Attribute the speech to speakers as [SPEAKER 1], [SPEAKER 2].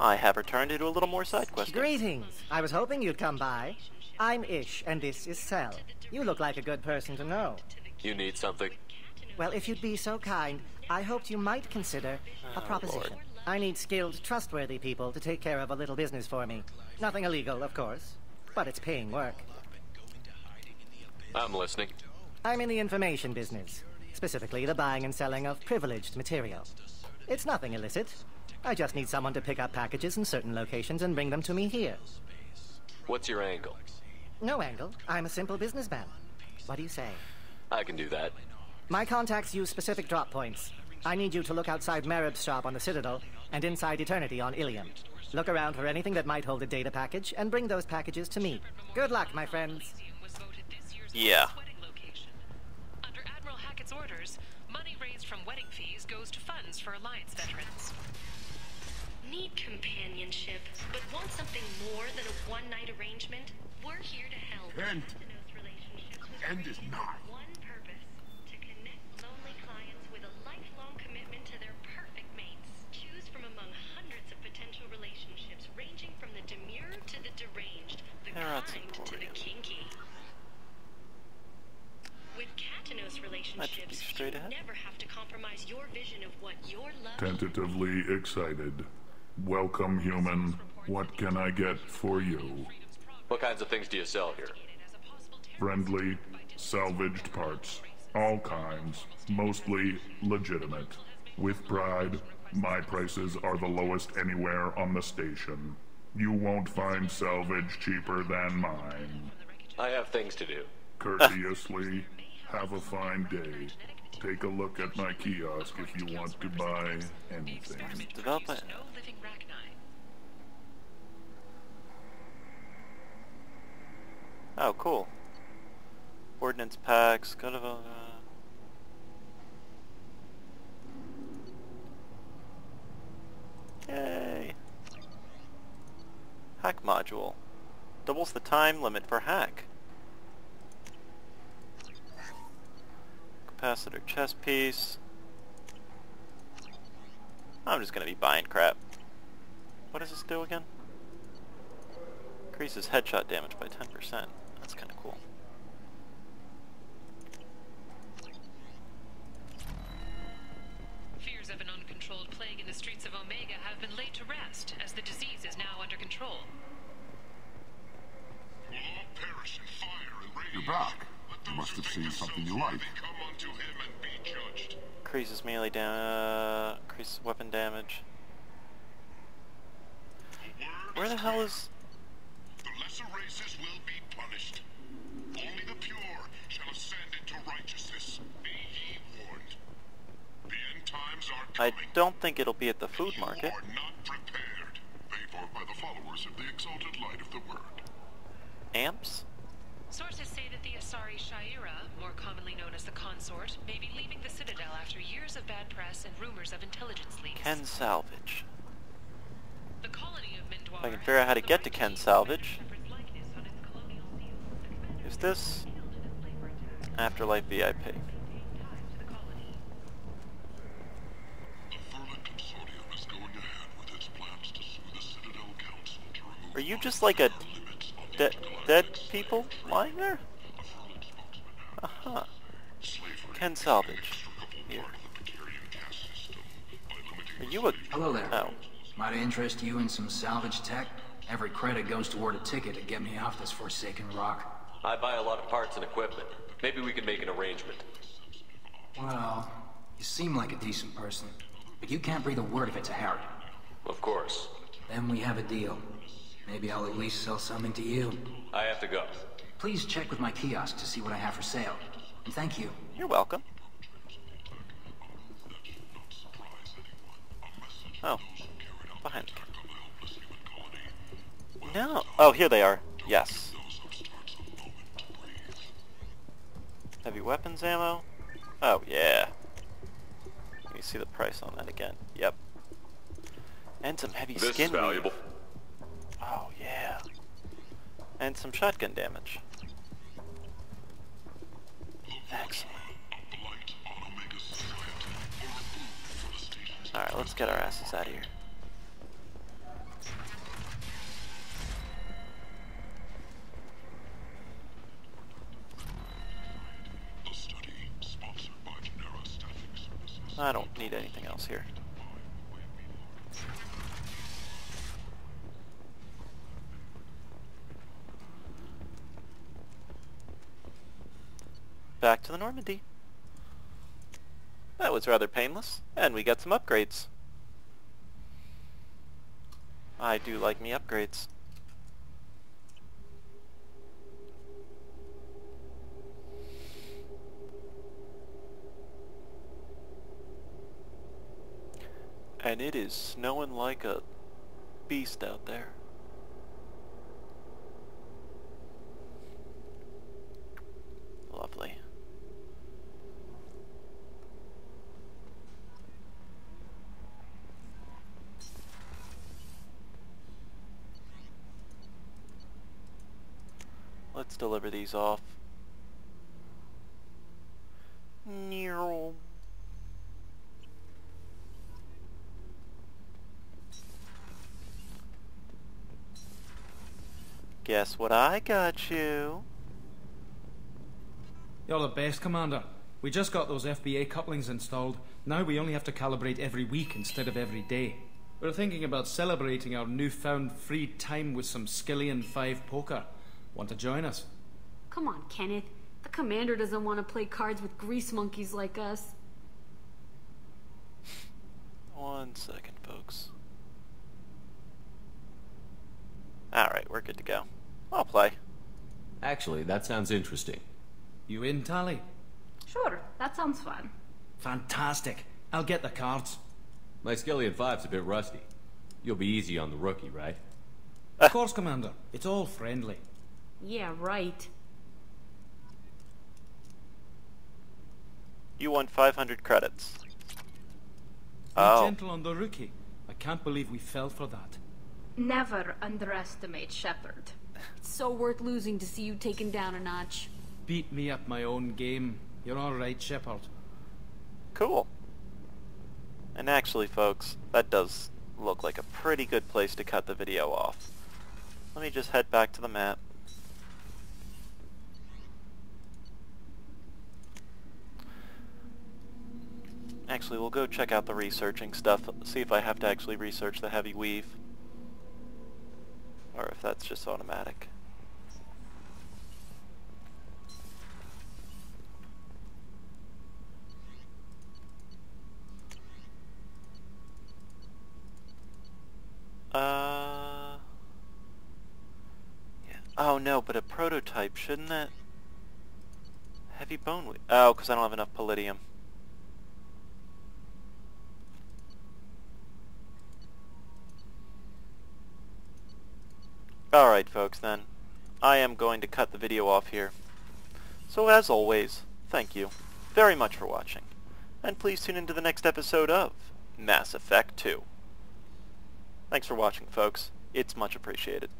[SPEAKER 1] I have returned to do a little more side questing.
[SPEAKER 2] Greetings. I was hoping you'd come by. I'm Ish, and this is Sel. You look like a good person to know.
[SPEAKER 3] You need something?
[SPEAKER 2] Well, if you'd be so kind, I hoped you might consider a
[SPEAKER 1] Oh,
[SPEAKER 2] proposition.
[SPEAKER 1] Lord.
[SPEAKER 2] I need skilled, trustworthy people to take care of a little business for me. Nothing illegal, of course, but it's paying work.
[SPEAKER 3] I'm listening.
[SPEAKER 2] I'm in the information business, specifically the buying and selling of privileged material. It's nothing illicit. I just need someone to pick up packages in certain locations and bring them to me here.
[SPEAKER 3] What's your angle?
[SPEAKER 2] No angle. I'm a simple businessman. What do you say?
[SPEAKER 3] I can do that.
[SPEAKER 2] My contacts use specific drop points. I need you to look outside Merib's shop on the Citadel and inside Eternity on Ilium. Look around for anything that might hold a data package and bring those packages to me. Good luck, my friends.
[SPEAKER 4] was voted this year's
[SPEAKER 1] Yeah.
[SPEAKER 4] best wedding location. Under Admiral Hackett's orders, money raised from wedding fees goes to funds for Alliance veterans.
[SPEAKER 5] Need companionship, but want something more than a one-night arrangement? We're here to help.
[SPEAKER 6] End.
[SPEAKER 5] Those relationships
[SPEAKER 6] End is nigh.
[SPEAKER 5] one purpose: to connect lonely clients with a lifelong commitment to their perfect mates. Choose from among hundreds of potential relationships, ranging from the demure to the deranged, the
[SPEAKER 1] That's
[SPEAKER 5] kind to the kinky. With Katanos relationships, you never have to compromise your vision of what your love
[SPEAKER 6] Tentatively excited. Welcome, human. What can I get for you?
[SPEAKER 3] What kinds of things do you sell here?
[SPEAKER 6] Friendly, salvaged parts. All kinds. Mostly legitimate. With pride, my prices are the lowest anywhere on the station. You won't find salvage cheaper than mine.
[SPEAKER 3] I have things to do.
[SPEAKER 6] Courteously, have a fine day. Take a look at my kiosk if you want to buy anything.
[SPEAKER 1] Develop it. Oh, cool. Ordnance packs, kind of a... Yay! Hack module. Doubles the time limit for hack. Capacitor chest piece. I'm just gonna be buying crap. What does this do again? Increases headshot damage by 10%. That's kind of cool.
[SPEAKER 4] Fears of an uncontrolled plague in the streets of Omega have been laid to rest, as the disease is now under control.
[SPEAKER 7] You're back. You must have seen something you like.
[SPEAKER 1] Increases melee damage, increases weapon damage. Where the hell is...
[SPEAKER 7] The lesser races will be punished. Only the pure shall ascend into righteousness. Be ye warned. The end times are
[SPEAKER 1] I don't think it'll be at the food market.
[SPEAKER 7] You are not prepared. Paid for by the followers of the exalted light of the word.
[SPEAKER 1] Amps?
[SPEAKER 4] Sources say that Sha'ira, more commonly known as the Consort, may be leaving the Citadel after years of bad press and rumors of intelligence leaks.
[SPEAKER 1] Ken Salvage.
[SPEAKER 4] The colony of
[SPEAKER 1] Mindoir I can figure out how to get to Ken Salvage.
[SPEAKER 4] Shepard's likeness on its colonial seal. The commander
[SPEAKER 1] Is this Afterlife VIP?
[SPEAKER 7] The Furlan Consortium is going ahead with its plans to sue the Citadel Council to remove
[SPEAKER 1] Are you just like a
[SPEAKER 7] limits on
[SPEAKER 1] de dead people lying there? Uh-huh.
[SPEAKER 7] caste system. Salvage. limiting
[SPEAKER 1] Are you a...
[SPEAKER 8] Hello there.
[SPEAKER 1] Oh.
[SPEAKER 8] Might I interest you in some salvage tech? Every credit goes toward a ticket to get me off this forsaken rock.
[SPEAKER 3] I buy a lot of parts and equipment. Maybe we can make an arrangement.
[SPEAKER 8] Well, you seem like a decent person, but you can't breathe a word of it to Harry.
[SPEAKER 3] Of course.
[SPEAKER 8] Then we have a deal. Maybe I'll at least sell something to you.
[SPEAKER 3] I have to go.
[SPEAKER 8] Please check with my kiosk to see what I have for sale. And thank you.
[SPEAKER 1] You're welcome. Oh. Behind the counter. No. Oh, here they are. Yes. Heavy weapons ammo? Oh, yeah. Let me see the price on that again. Yep. And some heavy
[SPEAKER 3] This
[SPEAKER 1] skin
[SPEAKER 3] is valuable.
[SPEAKER 1] weave. Oh, yeah. And some shotgun damage. Alright, let's get our asses out of here. I don't need anything else here. Back to the Normandy. That was rather painless, and we got some upgrades. I do like me upgrades. And it is snowing like a beast out there. Let's deliver these off. Guess what I got you?
[SPEAKER 9] You're the best, Commander. We just got those FBA couplings installed. Now we only have to calibrate every week instead of every day. We're thinking about celebrating our newfound free time with some Skillian 5 poker. Want to join us?
[SPEAKER 10] Come on, Kenneth. The commander doesn't want to play cards with grease monkeys like us.
[SPEAKER 1] One second, folks. Alright, we're good to go. I'll play.
[SPEAKER 3] Actually, that sounds interesting.
[SPEAKER 9] You in, Tali?
[SPEAKER 10] Sure, that sounds fun.
[SPEAKER 9] Fantastic. I'll get the cards.
[SPEAKER 3] My Skillian 5's a bit rusty. You'll be easy on the rookie, right?
[SPEAKER 9] Of course, Commander. It's all friendly.
[SPEAKER 10] Yeah, right.
[SPEAKER 1] You won 500 credits.
[SPEAKER 9] Be
[SPEAKER 1] Oh,
[SPEAKER 9] gentle on the rookie. I can't believe we fell for that.
[SPEAKER 11] Never underestimate Shepard.
[SPEAKER 10] It's so worth losing to see you taken down a notch.
[SPEAKER 9] Beat me at my own game. You're all right, Shepard.
[SPEAKER 1] cool. And actually, folks, that does look like a pretty good place to cut the video off. Let me just head back to the map. Actually, we'll go check out the researching stuff, see if I have to actually research the heavy weave. Or if that's just automatic. Uh... Yeah. Oh no, but a prototype, shouldn't it? Heavy bone. Oh, because I don't have enough palladium. Alright folks then, I am going to cut the video off here. So as always, thank you very much for watching, and please tune into the next episode of Mass Effect 2. Thanks for watching folks, it's much appreciated.